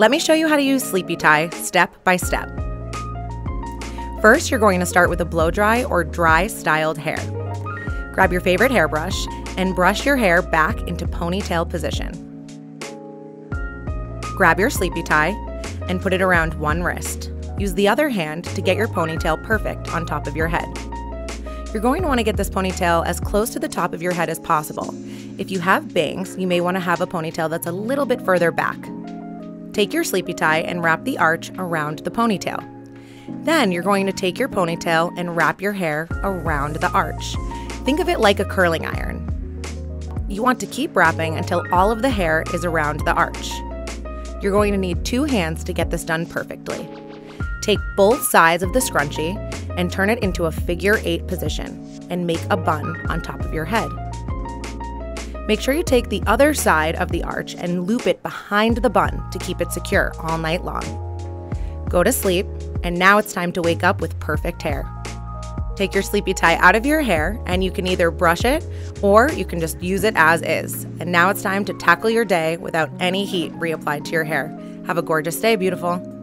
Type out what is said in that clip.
Let me show you how to use Sleepy Tie step by step. First, you're going to start with a blow dry or dry styled hair. Grab your favorite hairbrush and brush your hair back into ponytail position. Grab your Sleepy Tie and put it around one wrist. Use the other hand to get your ponytail perfect on top of your head. You're going to want to get this ponytail as close to the top of your head as possible. If you have bangs, you may want to have a ponytail that's a little bit further back. Take your sleepy tie and wrap the arch around the ponytail. Then you're going to take your ponytail and wrap your hair around the arch. Think of it like a curling iron. You want to keep wrapping until all of the hair is around the arch. You're going to need two hands to get this done perfectly. Take both sides of the scrunchie and turn it into a figure eight position and make a bun on top of your head. Make sure you take the other side of the arch and loop it behind the bun to keep it secure all night long. Go to sleep, and now it's time to wake up with perfect hair. Take your sleepy tie out of your hair, and you can either brush it or you can just use it as is. And now it's time to tackle your day without any heat reapplied to your hair. Have a gorgeous day, beautiful.